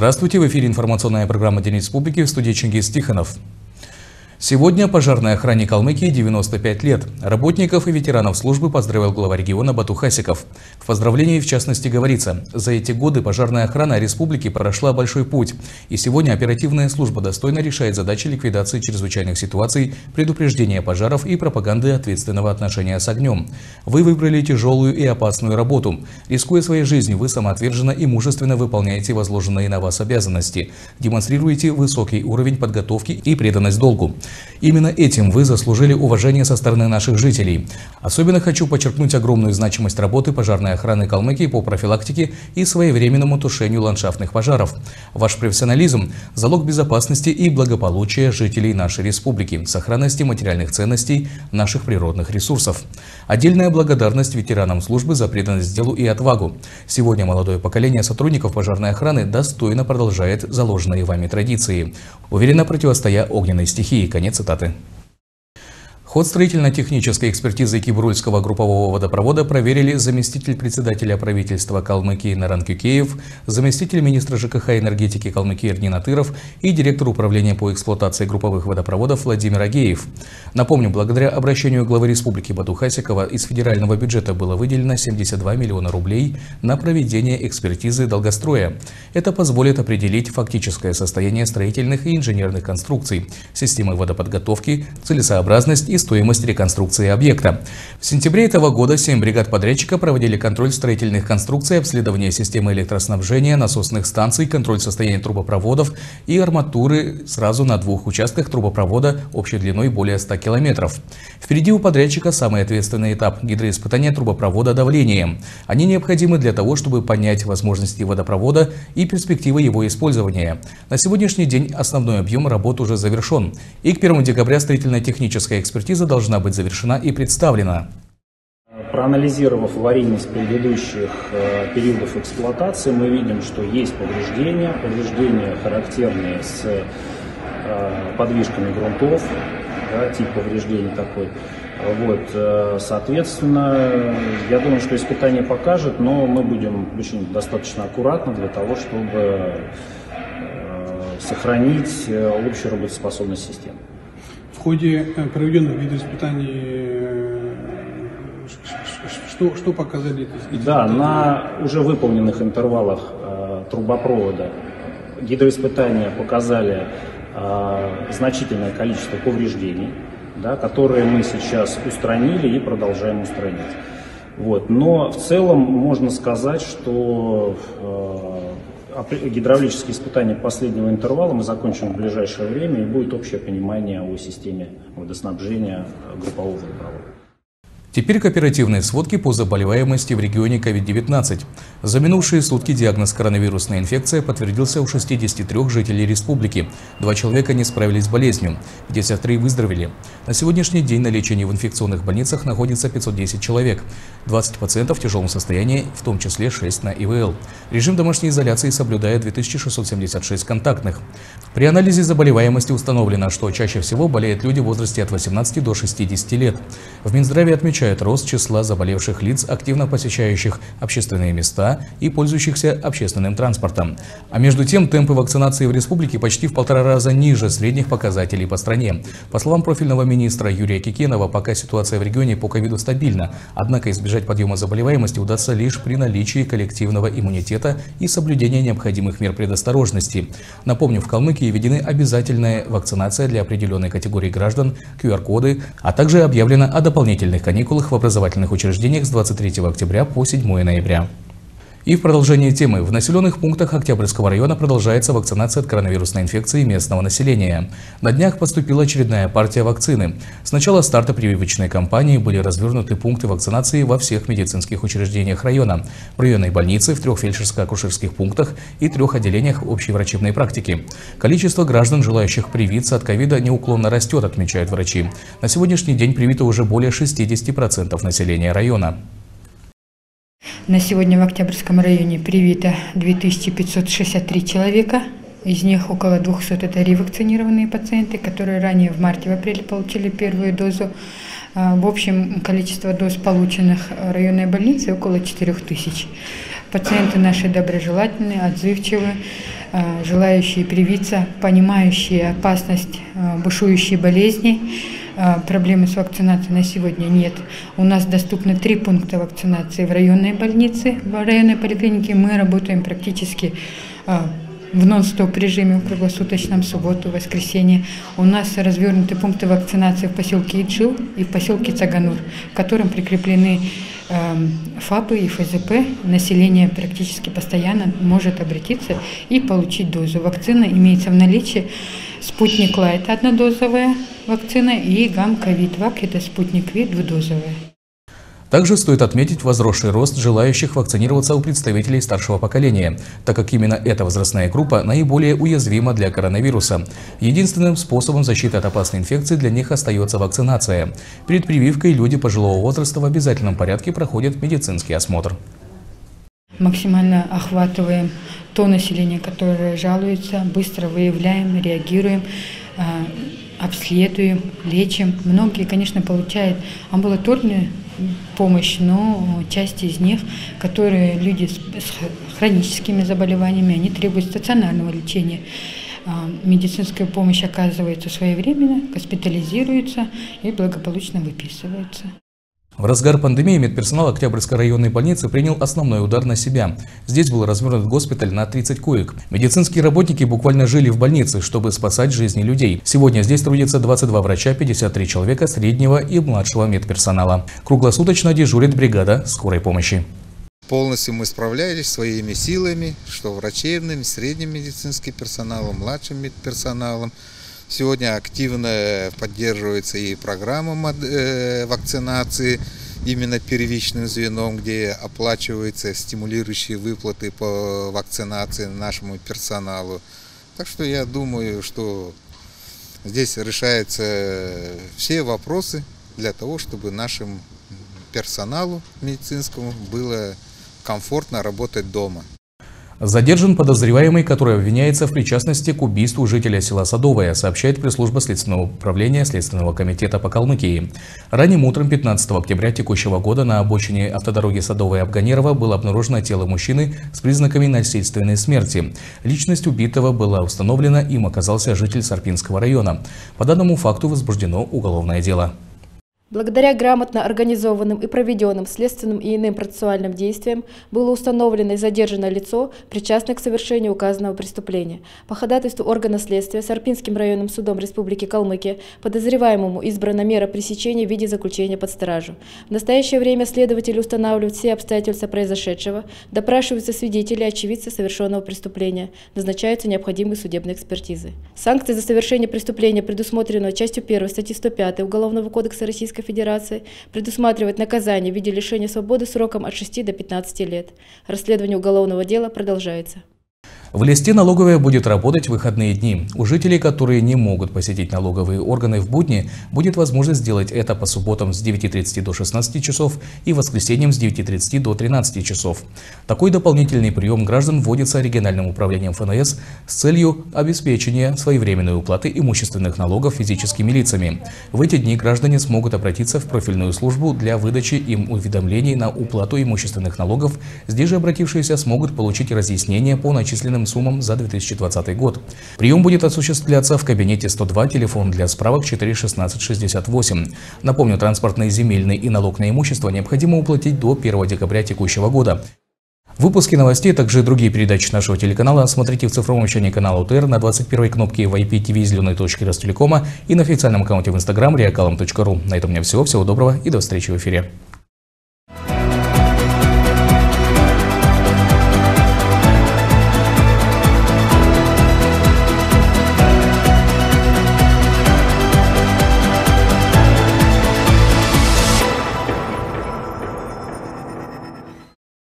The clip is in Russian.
Здравствуйте, в эфире информационная программа День Республики в студии Чингис Тихонов. Сегодня пожарной охране Калмыкии 95 лет. Работников и ветеранов службы поздравил глава региона Бату Хасиков. В поздравлении в частности говорится, за эти годы пожарная охрана республики прошла большой путь. И сегодня оперативная служба достойно решает задачи ликвидации чрезвычайных ситуаций, предупреждения пожаров и пропаганды ответственного отношения с огнем. Вы выбрали тяжелую и опасную работу. Рискуя своей жизнью, вы самоотверженно и мужественно выполняете возложенные на вас обязанности. Демонстрируете высокий уровень подготовки и преданность долгу. Именно этим вы заслужили уважение со стороны наших жителей. Особенно хочу подчеркнуть огромную значимость работы пожарной охраны Калмыкии по профилактике и своевременному тушению ландшафтных пожаров. Ваш профессионализм – залог безопасности и благополучия жителей нашей республики, сохранности материальных ценностей наших природных ресурсов. Отдельная благодарность ветеранам службы за преданность делу и отвагу. Сегодня молодое поколение сотрудников пожарной охраны достойно продолжает заложенные вами традиции, уверенно противостоя огненной стихии, Конец цитаты. Ход строительно-технической экспертизы Кибрульского группового водопровода проверили заместитель председателя правительства Калмыкии Наран Кюкеев, заместитель министра ЖКХ и энергетики Калмыкии Эрнин Атыров и директор управления по эксплуатации групповых водопроводов Владимир Агеев. Напомню, благодаря обращению главы республики Бату Хасикова из федерального бюджета было выделено 72 миллиона рублей на проведение экспертизы долгостроя. Это позволит определить фактическое состояние строительных и инженерных конструкций, системы водоподготовки, целесообразность и стоимость реконструкции объекта. В сентябре этого года 7 бригад подрядчика проводили контроль строительных конструкций, обследование системы электроснабжения, насосных станций, контроль состояния трубопроводов и арматуры сразу на двух участках трубопровода общей длиной более 100 километров. Впереди у подрядчика самый ответственный этап – гидроиспытания трубопровода давлением. Они необходимы для того, чтобы понять возможности водопровода и перспективы его использования. На сегодняшний день основной объем работ уже завершен. И к 1 декабря строительно-техническая экспертиза экспертиза должна быть завершена и представлена. Проанализировав аварийность предыдущих э, периодов эксплуатации, мы видим, что есть повреждения. Повреждения характерные с э, подвижками грунтов, да, тип повреждений такой. Вот, э, соответственно, я думаю, что испытание покажет, но мы будем очень достаточно аккуратно для того, чтобы сохранить общую работоспособность системы. В ходе э, проведенных видоиспытаний э, что, что показали эти Да, на уже выполненных интервалах э, трубопровода гидроиспытания показали э, значительное количество повреждений, да, которые мы сейчас устранили и продолжаем устранять. Вот. Но в целом можно сказать, что э, гидравлические испытания последнего интервала мы закончим в ближайшее время и будет общее понимание о системе водоснабжения группового водопровода. Теперь кооперативные сводки по заболеваемости в регионе COVID-19. За минувшие сутки диагноз коронавирусная инфекция подтвердился у 63 жителей республики. Два человека не справились с болезнью, 53 выздоровели. На сегодняшний день на лечении в инфекционных больницах находится 510 человек. 20 пациентов в тяжелом состоянии, в том числе 6 на ИВЛ. Режим домашней изоляции соблюдает 2676 контактных. При анализе заболеваемости установлено, что чаще всего болеют люди в возрасте от 18 до 60 лет. В Минздраве отмечают, отмечает рост числа заболевших лиц, активно посещающих общественные места и пользующихся общественным транспортом. А между тем, темпы вакцинации в республике почти в полтора раза ниже средних показателей по стране. По словам профильного министра Юрия Кикенова, пока ситуация в регионе по ковиду стабильна, однако избежать подъема заболеваемости удастся лишь при наличии коллективного иммунитета и соблюдения необходимых мер предосторожности. Напомню, в Калмыкии введены обязательная вакцинация для определенной категории граждан, QR-коды, а также объявлено о дополнительных каникулах каникулах в образовательных учреждениях с 23 октября по 7 ноября. И в продолжение темы. В населенных пунктах Октябрьского района продолжается вакцинация от коронавирусной инфекции местного населения. На днях поступила очередная партия вакцины. С начала старта прививочной кампании были развернуты пункты вакцинации во всех медицинских учреждениях района, в районной больнице, в трех фельдшерско-акушерских пунктах и трех отделениях общей врачебной практики. Количество граждан, желающих привиться от ковида, неуклонно растет, отмечают врачи. На сегодняшний день привито уже более 60% населения района. На сегодня в Октябрьском районе привито 2563 человека. Из них около 200 это ревакцинированные пациенты, которые ранее в марте, в апреле получили первую дозу. А, в общем, количество доз, полученных районной больницей, около 4000. Пациенты наши доброжелательные, отзывчивые. э, желающие привиться, понимающие опасность э, бушующей болезни. Проблемы с вакцинацией на сегодня нет. У нас доступны три пункта вакцинации в районной больнице, в районной поликлинике. Мы работаем практически в нон-стоп режиме в круглосуточном субботу, воскресенье. У нас развернуты пункты вакцинации в поселке Иджил и в поселке Цаганур, к которым прикреплены э, ФАПы и ФЗП. Население практически постоянно может обратиться и получить дозу. Вакцина имеется в наличии. Спутник Лайт однодозовая вакцина и Гам-Ковид Вак это спутник ВИД двудозовая. Также стоит отметить возросший рост желающих вакцинироваться у представителей старшего поколения, так как именно эта возрастная группа наиболее уязвима для коронавируса. Единственным способом защиты от опасной инфекции для них остается вакцинация. Перед прививкой люди пожилого возраста в обязательном порядке проходят медицинский осмотр. Максимально охватываем то население, которое жалуется, быстро выявляем, реагируем а, обследуем, лечим. Многие, конечно, получают амбулаторную помощь, но часть из них, которые люди с, хроническими заболеваниями, они требуют стационарного лечения. А, медицинская помощь оказывается своевременно, госпитализируется и благополучно выписывается. В разгар пандемии медперсонал Октябрьской районной больницы принял основной удар на себя. Здесь был развернут госпиталь на 30 коек. Медицинские работники буквально жили в больнице, чтобы спасать жизни людей. Сегодня здесь трудится 22 врача, 53 человека среднего и младшего медперсонала. Круглосуточно дежурит бригада скорой помощи. Полностью мы справлялись своими силами, что врачебным, средним медицинским персоналом, младшим медперсоналом. Сегодня активно поддерживается и программа э, вакцинации именно первичным звеном, где оплачиваются стимулирующие выплаты по вакцинации нашему персоналу. Так что я думаю, что здесь решаются все вопросы для того, чтобы нашему персоналу медицинскому было комфортно работать дома. Задержан подозреваемый, который обвиняется в причастности к убийству жителя села Садовое, сообщает пресс-служба Следственного управления Следственного комитета по Калмыкии. Ранним утром 15 октября текущего года на обочине автодороги Садовое-Абганерова было обнаружено тело мужчины с признаками насильственной смерти. Личность убитого была установлена, им оказался житель Сарпинского района. По данному факту возбуждено уголовное дело. Благодаря грамотно организованным и проведенным следственным и иным процессуальным действиям было установлено и задержано лицо, причастное к совершению указанного преступления. По ходатайству органа следствия Сарпинским районным судом Республики Калмыкия подозреваемому избрана мера пресечения в виде заключения под стражу. В настоящее время следователи устанавливают все обстоятельства произошедшего, допрашиваются свидетели и очевидцы совершенного преступления, назначаются необходимые судебные экспертизы. Санкции за совершение преступления, предусмотренного частью 1 статьи 105 Уголовного кодекса Российской Российской Федерации предусматривает наказание в виде лишения свободы сроком от 6 до 15 лет. Расследование уголовного дела продолжается. В листе налоговая будет работать в выходные дни. У жителей, которые не могут посетить налоговые органы в будни, будет возможность сделать это по субботам с 9.30 до 16 часов и воскресеньям с 9.30 до 13 часов. Такой дополнительный прием граждан вводится региональным управлением ФНС с целью обеспечения своевременной уплаты имущественных налогов физическими лицами. В эти дни граждане смогут обратиться в профильную службу для выдачи им уведомлений на уплату имущественных налогов. Здесь же обратившиеся смогут получить разъяснения по начисленным фиксированным суммам за 2020 год. Прием будет осуществляться в кабинете 102, телефон для справок 41668. Напомню, транспортный, земельный и налог на имущество необходимо уплатить до 1 декабря текущего года. Выпуски новостей, а также другие передачи нашего телеканала смотрите в цифровом вещании канала УТР на 21 кнопке в IPTV зеленой точки Ростелекома и на официальном аккаунте в Instagram reakalom.ru. На этом у меня все. Всего доброго и до встречи в эфире.